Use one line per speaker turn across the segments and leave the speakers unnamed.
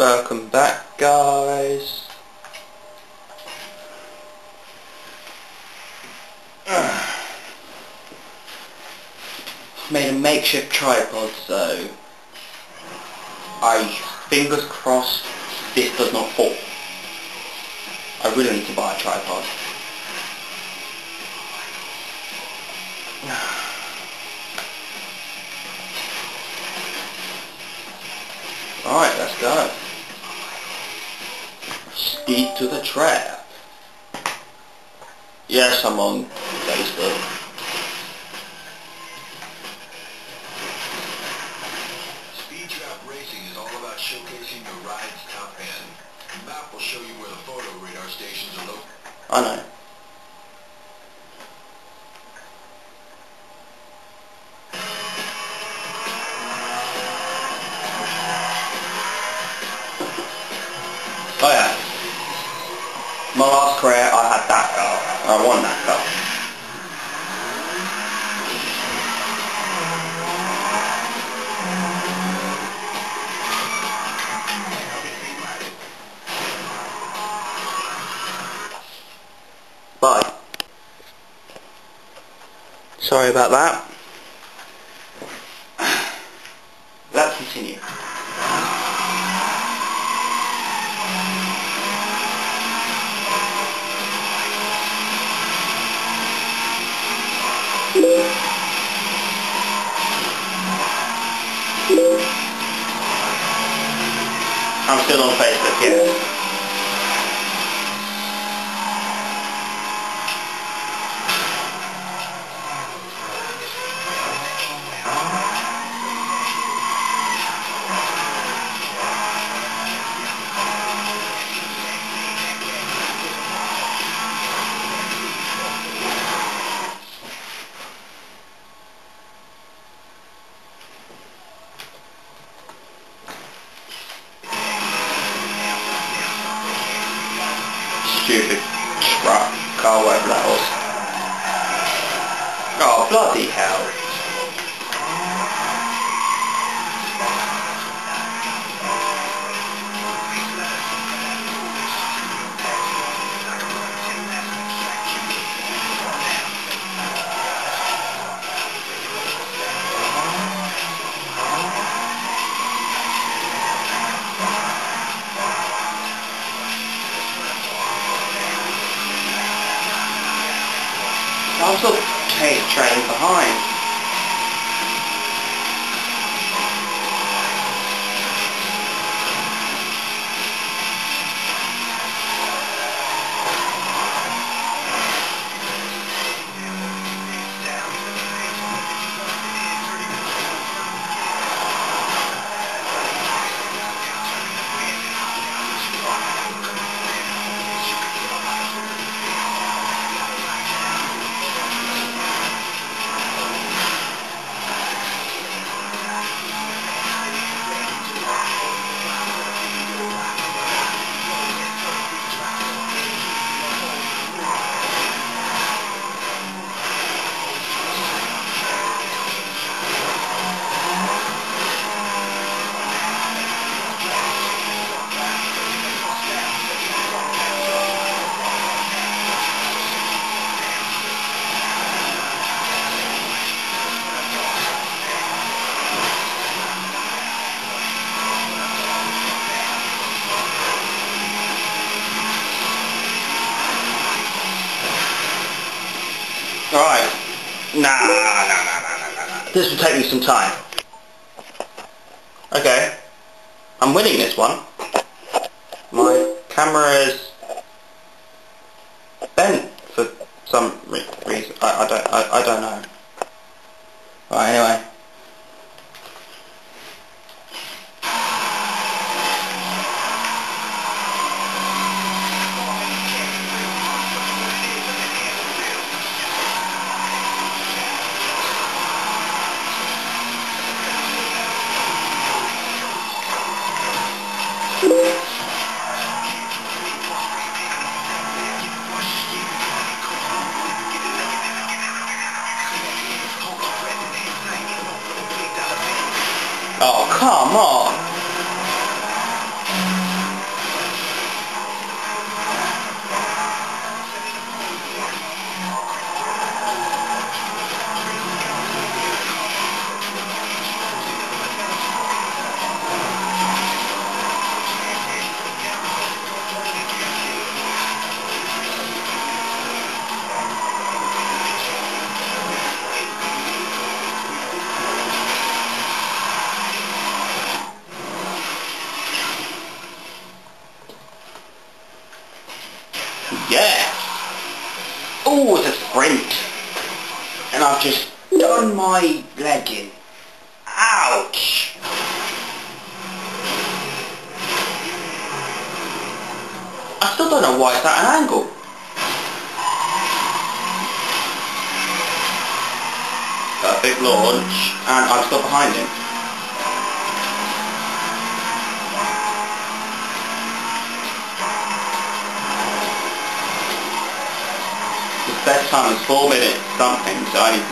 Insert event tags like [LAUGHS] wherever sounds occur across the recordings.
Welcome back guys. [SIGHS] Made a makeshift tripod so I fingers crossed this does not fall. I really need to buy a tripod. [SIGHS] Alright, let's go. Speed to the trap. Yes, I'm on Facebook. My last career I had that car. I won that car. Bye. Sorry about that. Alright. Nah, nah, nah, nah, nah, nah, nah. This will take me some time. Okay. I'm winning this one. My camera is bent for some re reason. I, I don't I, I don't know. Right, anyway.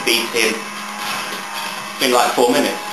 Beat in like 4 minutes.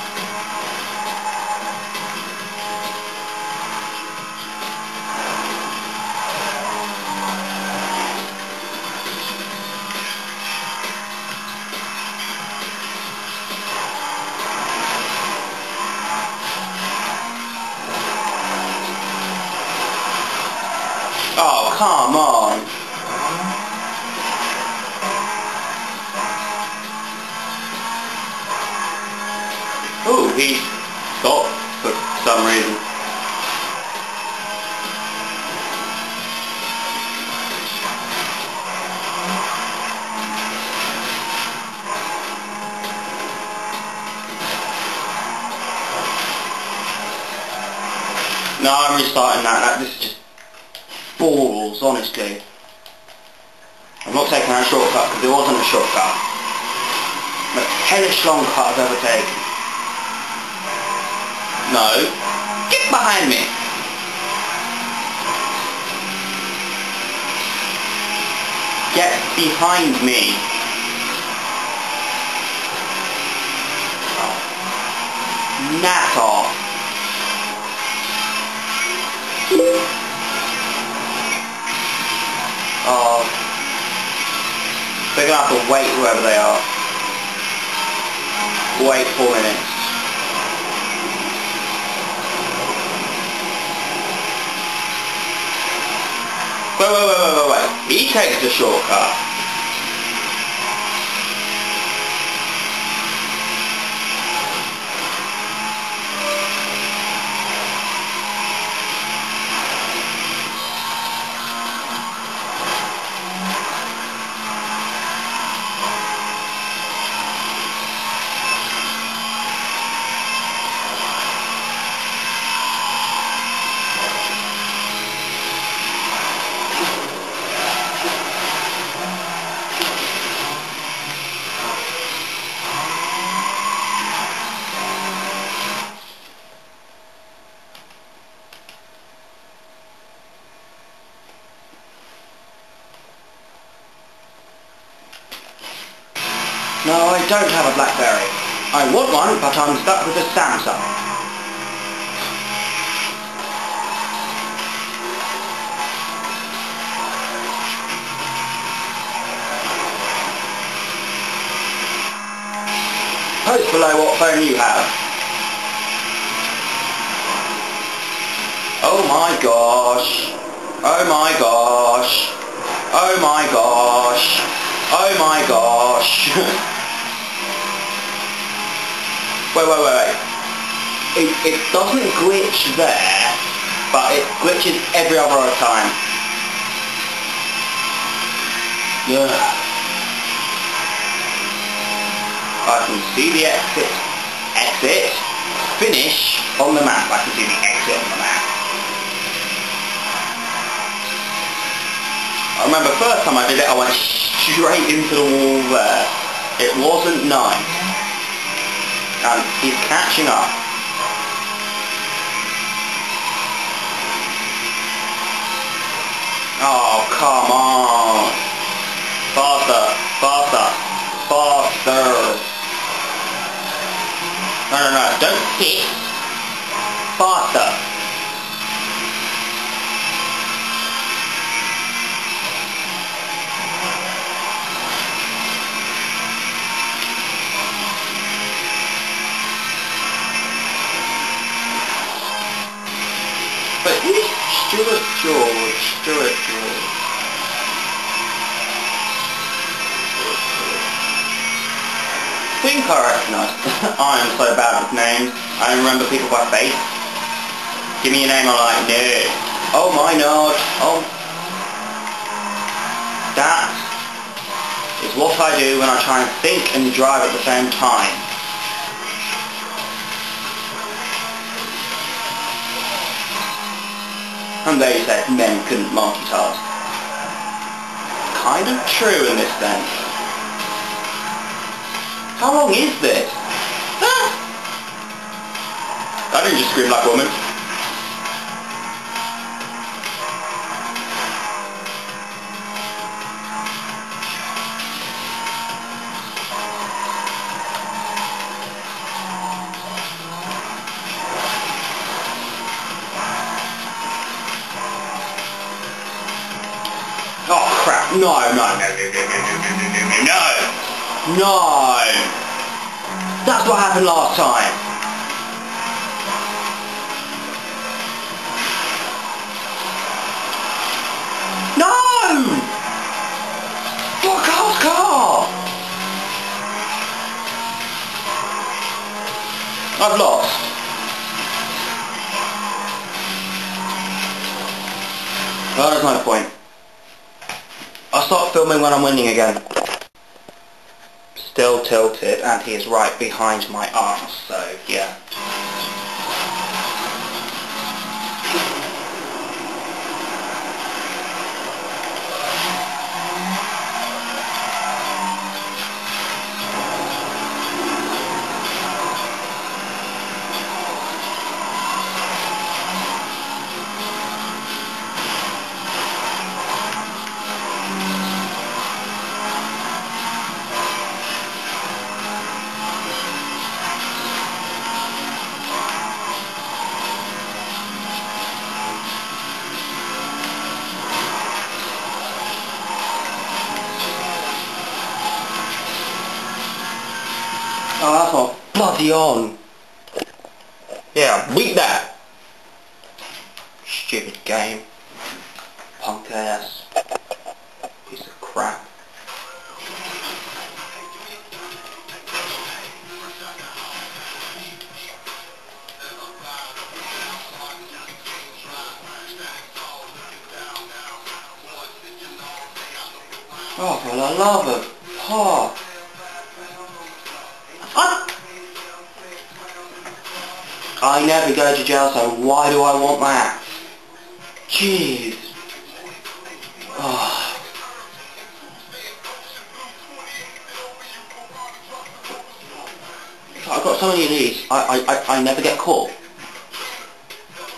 Hellish I've ever taken. No. Get behind me. Get behind me. Nat off. Oh. They're gonna have to wait whoever they are. Wait four minutes. Wait, wait, wait, wait, wait, wait. He takes the shortcut. Don't have a Blackberry. I want one, but I'm stuck with a Samsung. Post below what phone you have. Oh my gosh. Oh my gosh. Oh my gosh. Oh my gosh. [LAUGHS] wait, wait, wait. It, it doesn't glitch there, but it glitches every other time. Yeah. I can see the exit, exit, finish on the map. I can see the exit on the map. I remember first time I did it, I went straight into the wall there. It wasn't nice. And he's catching up. Oh, come on. Faster, faster, faster. No, no, no, don't hit. Faster. But Stuart George? Stuart George. think I recognise. [LAUGHS] I am so bad with names. I don't remember people by face. Give me a name, I'm like, no. Oh my god. Oh. That is what I do when I try and think and drive at the same time. And they said men couldn't market multitask. Kind of true in this sense. How long is this? Ah! I didn't just scream like a woman. no, no, That's what happened last time. No! Fuck off, car! I've lost. That's my point. I'll start filming when I'm winning again. Still tilted, and he is right behind my arse, so yeah. Pantheon. Yeah, we I've got so many of these, I, I, I, I never get caught.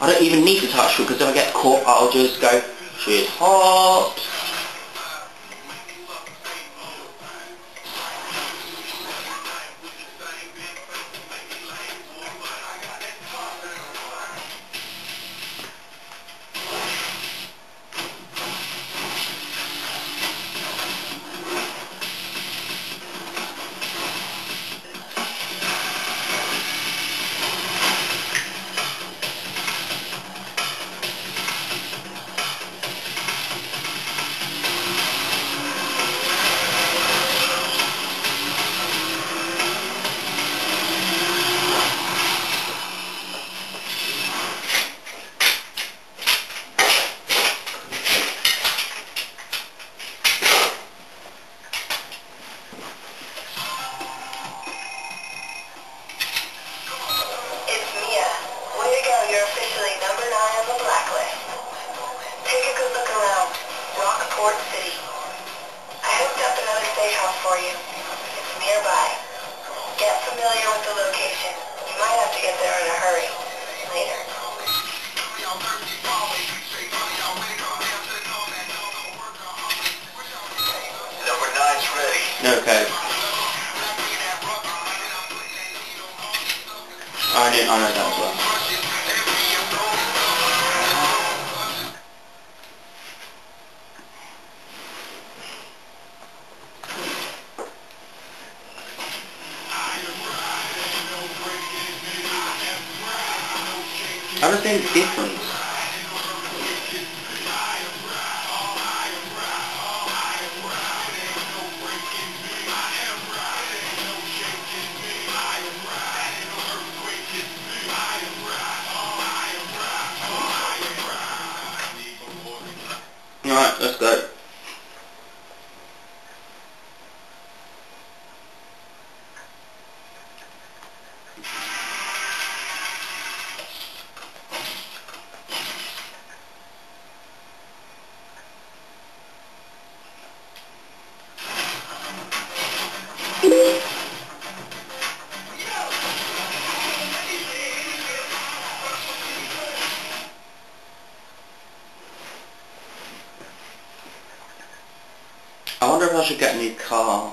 I don't even need to touch because if I get caught, I'll just go, she's hot. Alright, let's go.
Should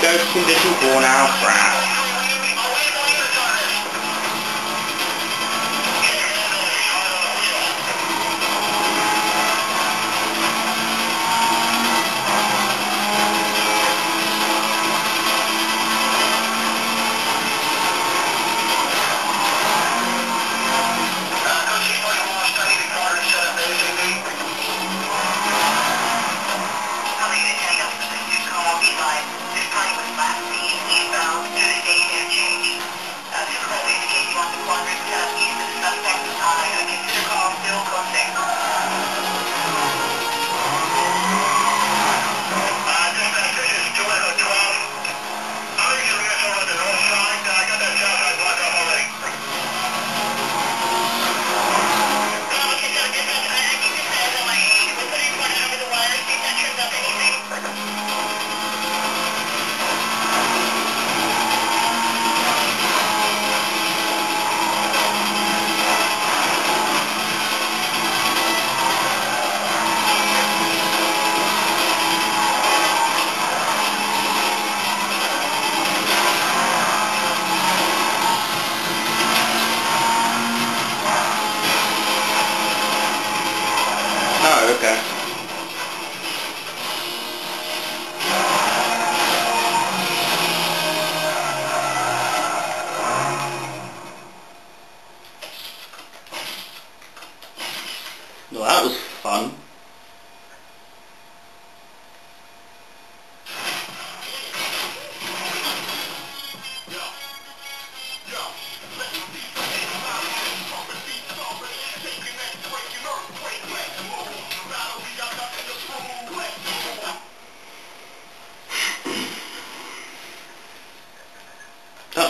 those
conditions worn out brown.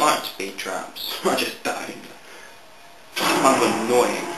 I to be
traps. [LAUGHS] I just don't. I'm annoying.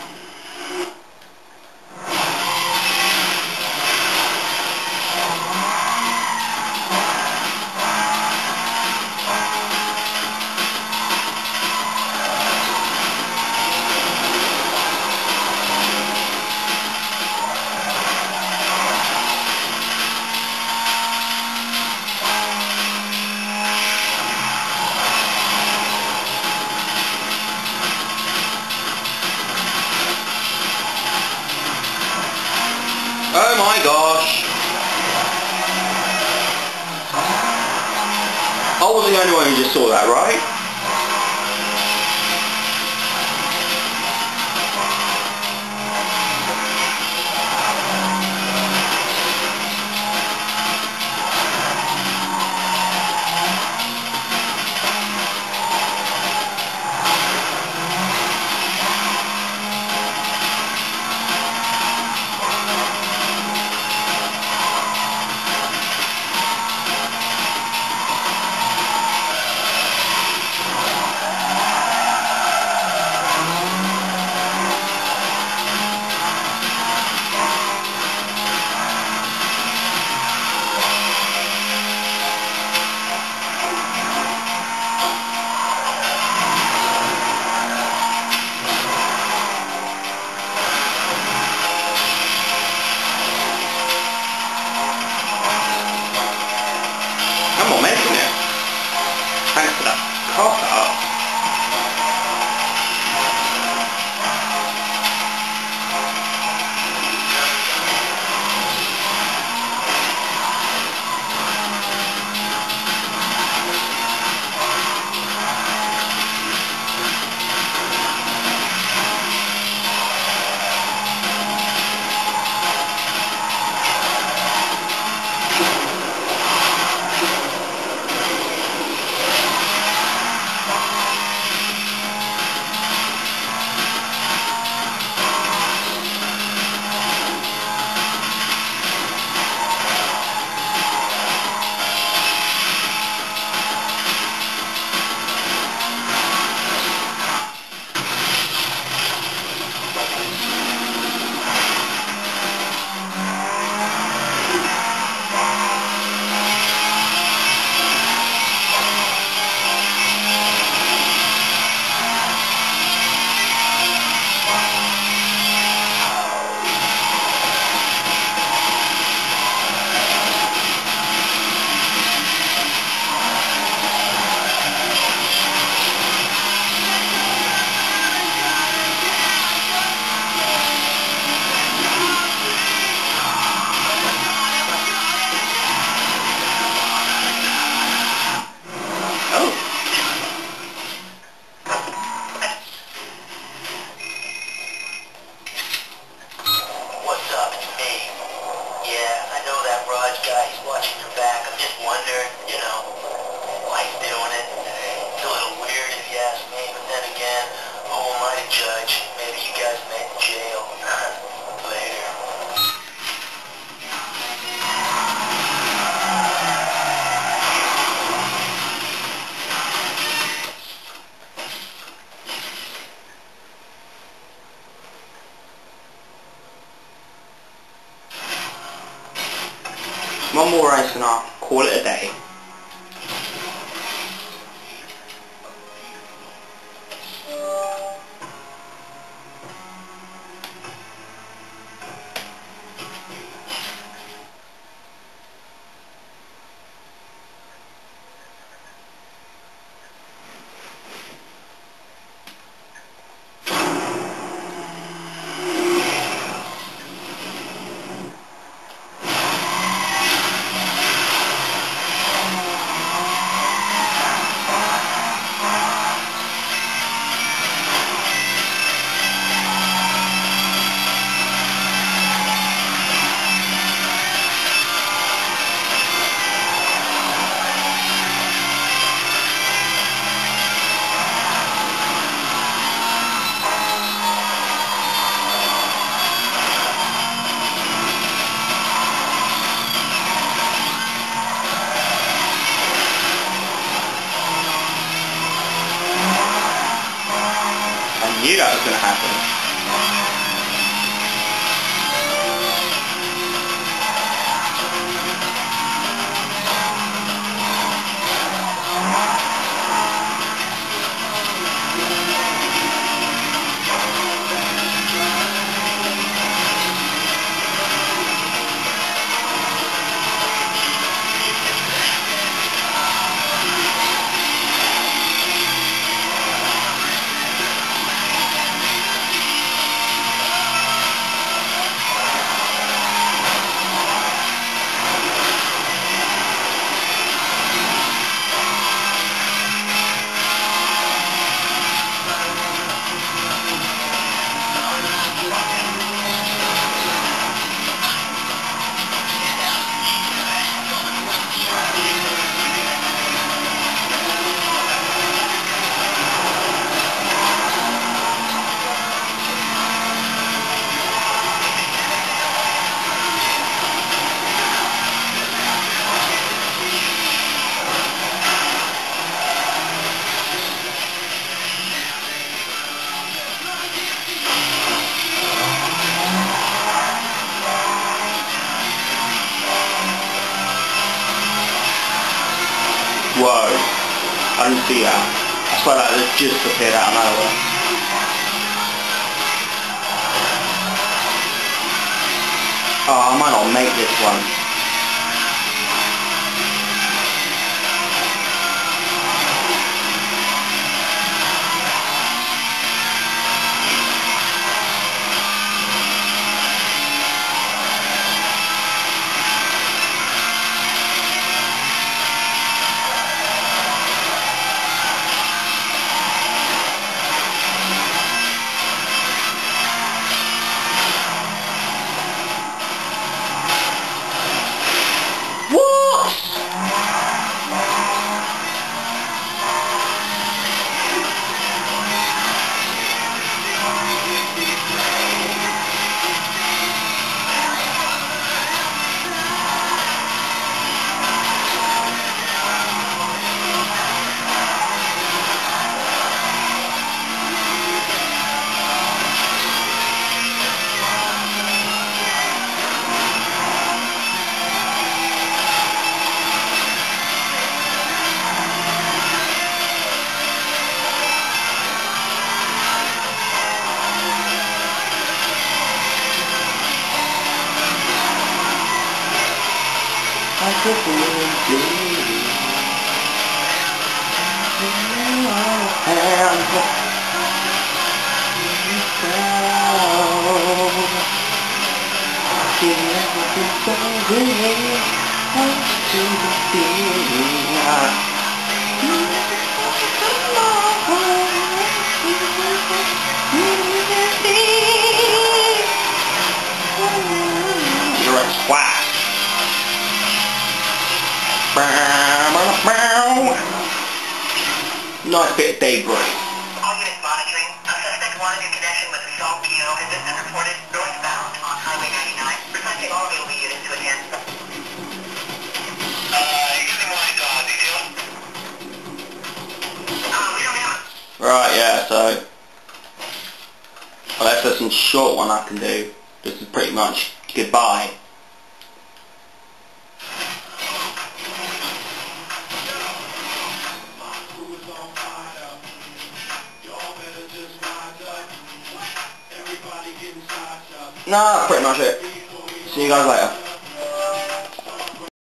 That was going to happen. You're a twat. Nice bit of daybreak.
All units monitoring. A suspect wanted in connection with assault PO has been reported.
Right, yeah, so... Unless there's some short one I can do. This is pretty much goodbye. Nah, that's pretty much it. See you guys later.